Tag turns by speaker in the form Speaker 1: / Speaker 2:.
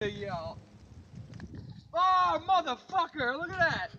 Speaker 1: Yo. Oh, motherfucker, look at that.